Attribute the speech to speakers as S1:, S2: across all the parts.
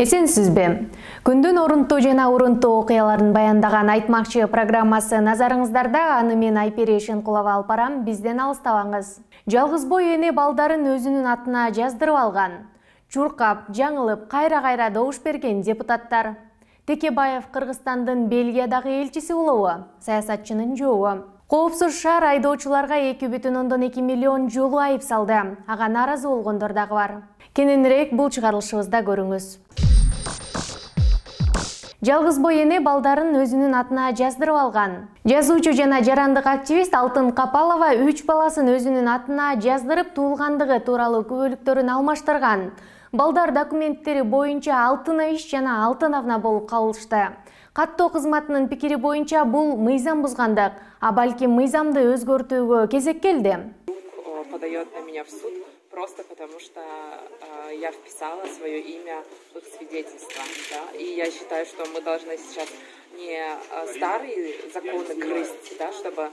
S1: эсенсизби? Күндүн орунтуу жана урунтуу окуяларын баяндаган айтмакчы программасы назарыңыздарда аны мен айпери шенкулова алып барам бизден алыстабаңыз. Жалгыз бой эне балдарын өзүнүн атына жаздырып алган чуркап жаңылып кайра кайра добуш берген депутаттар. Текебаев кыргызстандын бельгиядагы элчиси болобу саясатчынын жообу коопсуз шаар айдоочуларга эки бүтүн ондон эки миллион жолу айып салды. Ага нааразы болгондор дагы бар. Кененирээк бул чыгарылышыбызда көрүңүз жалгыз бой эне балдарын өзүнүн атына жаздырып алган. Жазуучу жана жарандык активист алтын капалова үч баласын өзүнүн атына жаздырып туулгандыгы тууралуу күбөлүктөрүн алмаштырган. Балдар документтери боюнча алтын иш жана алтын авна болуп калышты. Каттоо кызматынын пикири боюнча бул мыйзам бузгандык а балким мыйзамды өзгөртүүгө кезек келди.
S2: Подает на меня в суд просто потому что э, я вписала свое имя в их свидетельство. Да? И я считаю, что мы должны сейчас не э, старые законы грызть, да, чтобы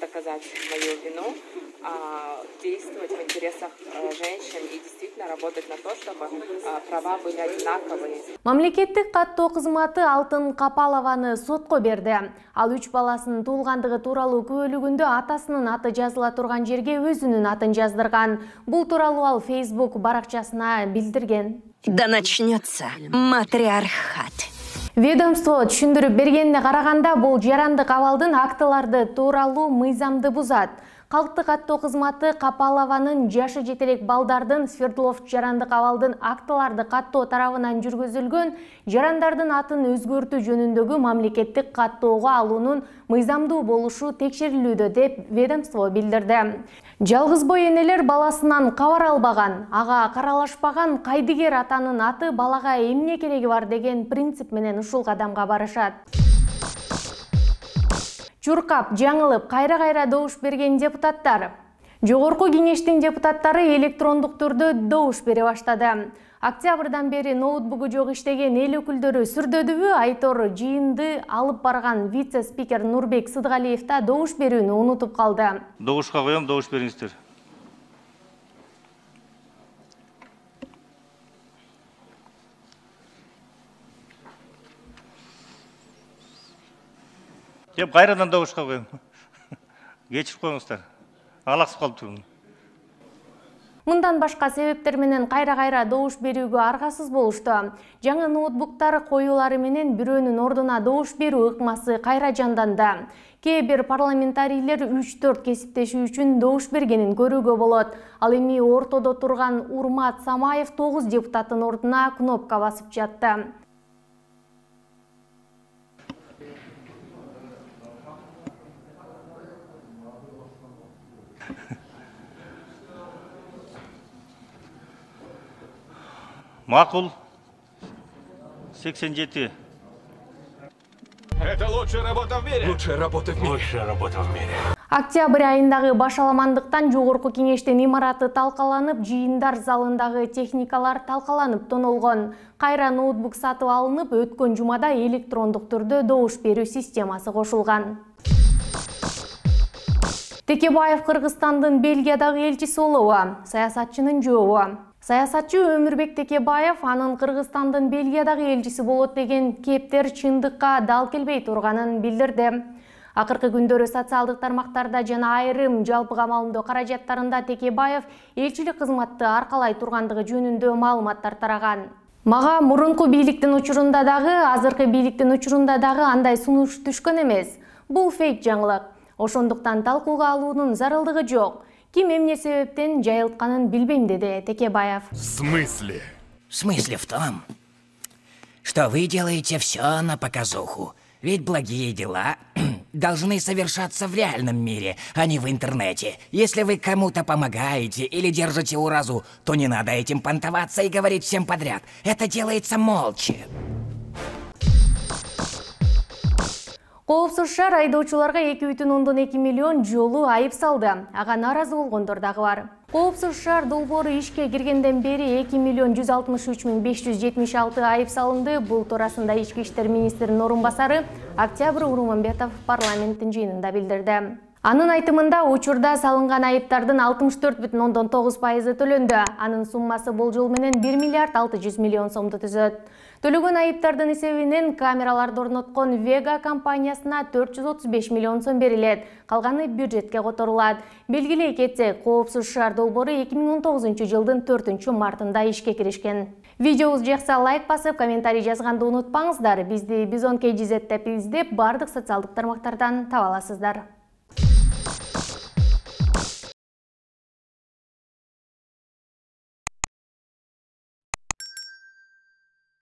S2: доказать мою вину, а действовать в интересах э, женщин и действительно работать на то, чтобы э, права были одинаковые.
S1: Мамлекеттік қатты қызматы Алтын Қапалованы сотқа берді. Ал үш баласының тулғандығы туралы көлігінді атасының аты жазыла тұрған жерге өзінің атын жаздырған. Бұл туралы ал Facebook барақшасына білдірген.
S3: Да начнется матриархат
S1: ведомство түшүндүрүп бергенине караганда бул жарандык абалдын актыларды тууралуу мыйзамды бузат калктык каттоо кызматы капалованын жашы жете элек балдардын свердловск жарандык абалдын актыларды каттоо тарабынан жүргүзүлгөн жарандардын атын өзгөртүү жөнүндөгү мамлекеттик каттоого алуунун мыйзамдуу болушу текшерилүүдө деп ведомство билдирди. Жалгыз бой энелер баласынан кабар албаган ага каралашпаган кайдыгер атанын аты балага эмне кереги бар деген принцип менен ушул кадамга барышат чуркап жаңылып кайра кайра добуш берген депутаттар. Жогорку кеңештин депутаттары электрондук түрдө добуш бере баштады. Октябрдан бери ноутбугу жок иштеген эл өкүлдөрү сүрдөдүбү айтор жыйынды алып барган вице спикер нурбек сыдыгалиев да добуш берүүнү унутуп калды.
S4: Добушка коем добуш бериңиздер деп кайрадан добушка коем кечирип коюңуздар. Алаксып калыптырмын
S1: мындан башка себептер менен кайра кайра добуш берүүгө аргасыз болушту жаңы ноутбуктар коюулары менен бирөөнүн ордуна добуш берүү ыкмасы кайра жанданды кээ бир парламентарийлер үч төрт кесиптеши үчүн добуш бергенин көрүүгө болот. Ал эми ортодо турган урмат самаев тогуз депутаттын ордуна кнопка басып жатты
S4: Мақұл. 87.
S5: Это лучшая работа в мире. Лучшая работа в мире. Лучшая работа в мире.
S1: Октябрь айындағы башаламандықтан жоғырқы кеңештен имараты талқаланып, жиындар залындағы техникалар талқаланып тонолған. Қайра ноутбук сатып алынып, өткен жұмада электрондық түрді доуш беру системасы қошылған. Текебаев Қырғыстандың Бельгиядағы елшісі олуы, саясатшының жоуы. Саясатчы өмүрбек текебаев анын кыргызстандын бельгиядагы элчиси болот деген кептер чындыкка дал келбей турганын билдирди. Акыркы күндөрү социалдык тармактарда жана айрым жалпы камалымдоо каражаттарында текебаев элчилик кызматты аркалай тургандыгы жөнүндө маалыматтар тараган. Мага мурунку бийликтин учурунда дагы азыркы бийликтин учурунда дагы андай сунуш түшкөн эмес. Бул фейк жаңылык. Ошондуктан талкууга алуунун зарылдыгы жок ким эмне себептен жайылтканын билбейм деди текебаев
S5: в смысле
S3: в смысле в том что вы делаете все на показуху ведь благие дела должны совершаться в реальном мире, а не в интернете. Если вы кому-то помогаете или держите уразу, то не надо этим понтоваться и говорить всем подряд. Это делается молча.
S1: Коопсуз шаар айдоочуларга эки бүтүн ондон эки миллион жолу айып салды. Ага нааразы болгондор дагы бар. Коопсуз шаар долбоору ишке киргенден бери эки миллион жүз алтымыш үч миң беш жүз жетимиш алты айып салынды. Бул туурасында ички иштер министринин орун басары октябрь урманбетов парламенттин жыйынында билдирди анын айтымында учурда салынган айыптардын алтымыш төрт бүтүн ондон тогуз пайызы төлөндү. Анын суммасы болжол менен бир миллиард алты жүз миллион сомду түзөт. Төлөгөн айыптардын эсебинен камераларды орноткон вега компаниясына төрт жүз отуз беш миллион сом берилет. Калганы бюджетке которулат. Белгилей кетсек коопсуз шаар долбоору эки миң он тогузунчу жылдын төртүнчү мартында ишке киришкен. Видеобуз жакса лайк басып комментарий жазганды унутпаңыздар. Бизди бизон kgz деп издеп баардык социалдык тармактардан таба аласыздар